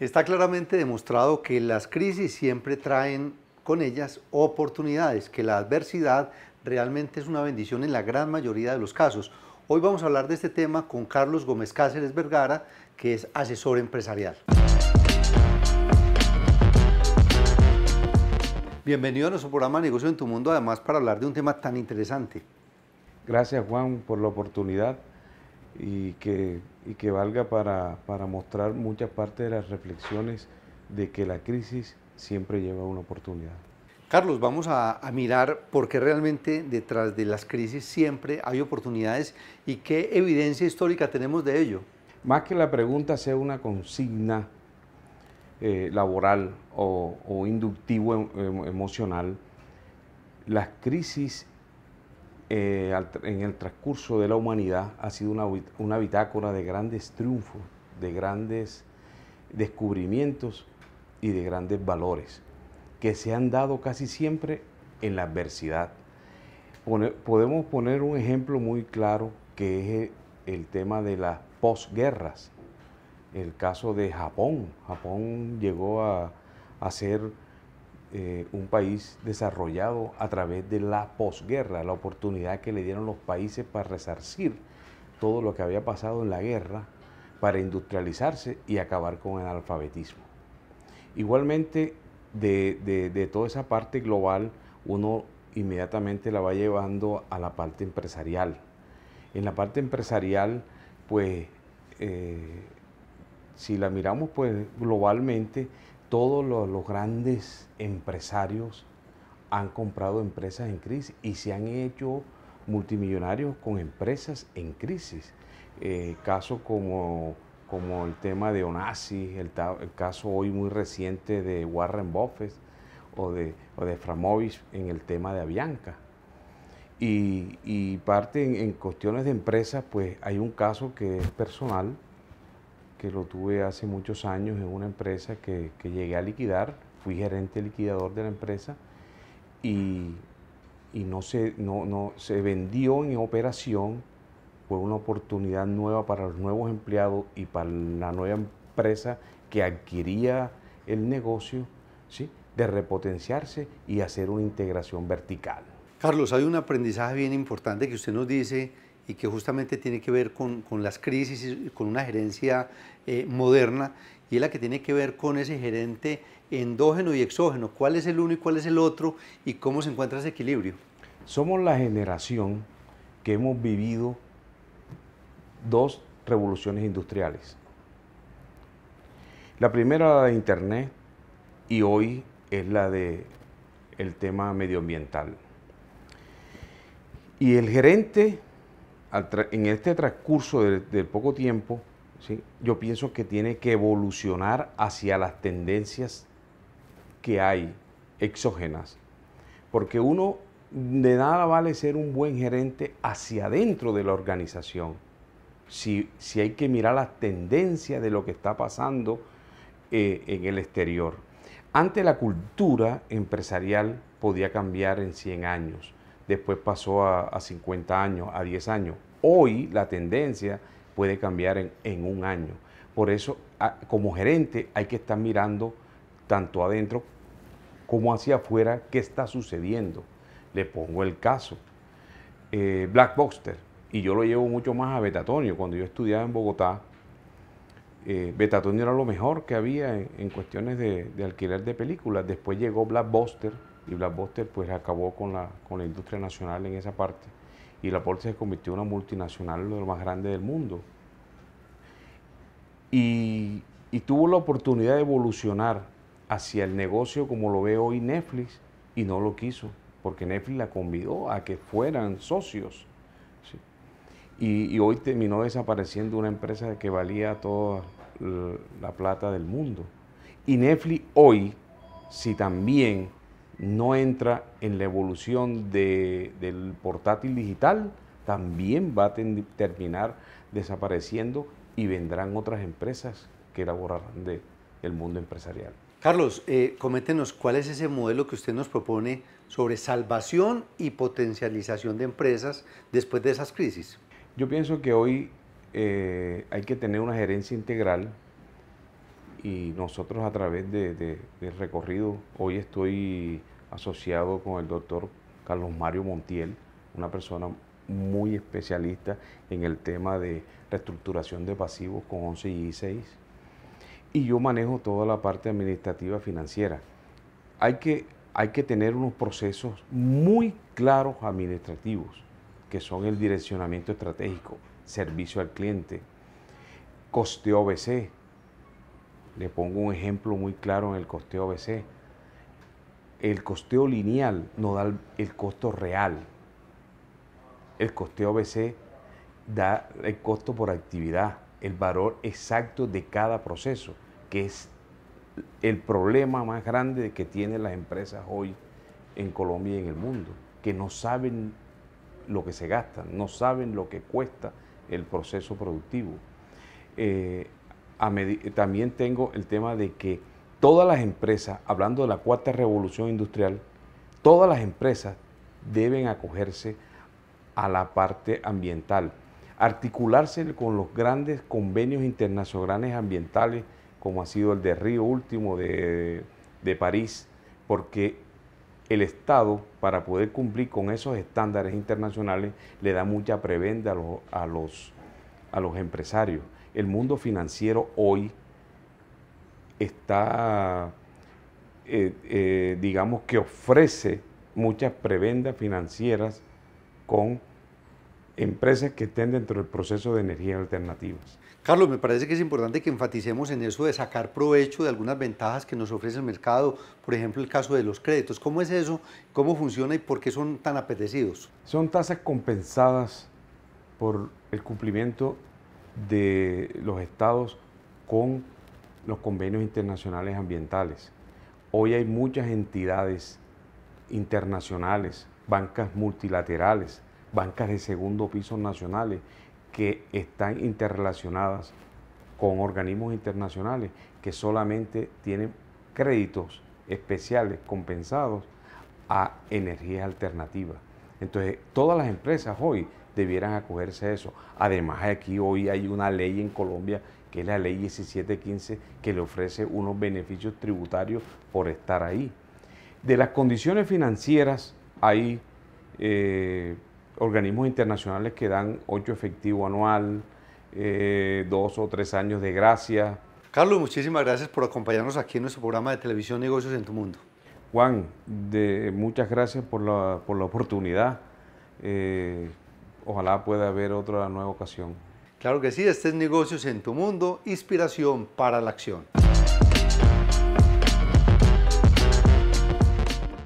Está claramente demostrado que las crisis siempre traen con ellas oportunidades, que la adversidad realmente es una bendición en la gran mayoría de los casos. Hoy vamos a hablar de este tema con Carlos Gómez Cáceres Vergara, que es asesor empresarial. Bienvenido a nuestro programa Negocio en tu Mundo, además para hablar de un tema tan interesante. Gracias Juan por la oportunidad y que, que valga para, mostrar muchas partes de las reflexiones de que la crisis siempre lleva una oportunidad. Carlos, vamos a, mirar por qué realmente detrás de las crisis siempre hay oportunidades y qué evidencia histórica tenemos de ello. Más que la pregunta sea una consigna eh, laboral o, inductivo em, emocional, las crisis eh, en el transcurso de la humanidad ha sido una, bitácora de grandes triunfos, de grandes descubrimientos y de grandes valores que se han dado casi siempre en la adversidad. podemos poner un ejemplo muy claro que es el tema de las posguerras. El caso de Japón. Japón llegó a, a ser eh, un país desarrollado a través de la posguerra, la oportunidad que le dieron los países para resarcir todo lo que había pasado en la guerra, para industrializarse y acabar con el alfabetismo. Igualmente, de, toda esa parte global, uno inmediatamente la va llevando a la parte empresarial. En la parte empresarial, pues, eh, si la miramos pues globalmente, todos los, grandes empresarios han comprado empresas en crisis y se han hecho multimillonarios con empresas en crisis. Eh, casos como, como el tema de Onassis, el, caso hoy muy reciente de Warren Buffett o de, o de Framovich en el tema de Avianca. Y, parte en, en, cuestiones de empresas, pues hay un caso que es personal, que lo tuve hace muchos años en una empresa que, llegué a liquidar, fui gerente liquidador de la empresa y, no, se, no, no, se vendió en operación, fue una oportunidad nueva para los nuevos empleados y para la nueva empresa que adquiría el negocio, ¿sí? de repotenciarse y hacer una integración vertical. Carlos, hay un aprendizaje bien importante que usted nos dice y que justamente tiene que ver con, las crisis y con una gerencia eh, moderna y es la que tiene que ver con ese gerente endógeno y exógeno, cuál es el uno y cuál es el otro y cómo se encuentra ese equilibrio. Somos la generación que hemos vivido dos revoluciones industriales. La primera la de Internet y hoy es la de tema medioambiental. Y el gerente en este transcurso del poco tiempo, ¿sí? yo pienso que tiene que evolucionar hacia las tendencias que hay exógenas. Porque uno de nada vale ser un buen gerente hacia adentro de la organización. Si, si hay que mirar las tendencias de lo que está pasando eh, en el exterior. Antes la cultura empresarial podía cambiar en 100 años después pasó a, 50 años, a 10 años. Hoy la tendencia puede cambiar en, un año. Por eso, como gerente, hay que estar mirando tanto adentro como hacia afuera qué está sucediendo. Le pongo el caso. Eh, Black Boxter, y yo lo llevo mucho más a Betatonio. Cuando yo estudiaba en Bogotá, eh, Betatonio era lo mejor que había en, cuestiones de, de, alquiler de películas. Después llegó Black Buster y Blackbuster pues acabó con la, con la industria nacional en esa parte y la se convirtió en una multinacional lo más grande del mundo. Y, y tuvo la oportunidad de evolucionar hacia el negocio como lo ve hoy Netflix y no lo quiso, porque Netflix la convidó a que fueran socios. Y, y, hoy terminó desapareciendo una empresa que valía toda la plata del mundo. Y Netflix hoy, si también no entra en la evolución del portátil digital, también va a terminar desapareciendo y vendrán otras empresas que elaborarán del mundo empresarial. Carlos, eh, coméntenos cuál es ese modelo que usted nos propone sobre salvación y potencialización de empresas después de esas crisis. Yo pienso que hoy eh, hay que tener una gerencia integral y nosotros a través de, del recorrido, hoy estoy asociado con el doctor Carlos Mario Montiel, una persona muy especialista en el tema de reestructuración de pasivos con 11 y 6. Y yo manejo toda la parte administrativa financiera. Hay que, hay que tener unos procesos muy claros administrativos, que son el direccionamiento estratégico, servicio al cliente, costeo BC. Le pongo un ejemplo muy claro en el costeo BC. El costeo lineal no da el costo real. El costeo BC da el costo por actividad, el valor exacto de cada proceso, que es el problema más grande que tienen las empresas hoy en Colombia y en el mundo, que no saben lo que se gasta, no saben lo que cuesta el proceso productivo. Eh, también tengo el tema de que todas las empresas, hablando de la cuarta revolución industrial, todas las empresas deben acogerse a la parte ambiental, articularse con los grandes convenios internacionales ambientales, como ha sido el de Río Último de, de París, porque el Estado, para poder cumplir con esos estándares internacionales, le da mucha prebenda a los, a los, empresarios. El mundo financiero hoy está, eh, eh, digamos que ofrece muchas prebendas financieras con empresas que estén dentro del proceso de energías alternativas. Carlos, me parece que es importante que enfaticemos en eso de sacar provecho de algunas ventajas que nos ofrece el mercado, por ejemplo el caso de los créditos. ¿Cómo es eso? ¿Cómo funciona y por qué son tan apetecidos? Son tasas compensadas por el cumplimiento de los estados con los convenios internacionales ambientales. Hoy hay muchas entidades internacionales, bancas multilaterales, bancas de segundo piso nacionales que están interrelacionadas con organismos internacionales que solamente tienen créditos especiales compensados a energías alternativas. Entonces, todas las empresas hoy debieran acogerse a eso. Además, aquí hoy hay una ley en Colombia, que es la ley 1715, que le ofrece unos beneficios tributarios por estar ahí. De las condiciones financieras hay eh, organismos internacionales que dan 8 efectivo anual, eh, dos o tres años de gracia. Carlos, muchísimas gracias por acompañarnos aquí en nuestro programa de televisión Negocios en tu Mundo. Juan, de, muchas gracias por la, por la oportunidad. Eh, ojalá pueda haber otra nueva ocasión. Claro que sí, este es Negocios en tu Mundo, inspiración para la acción.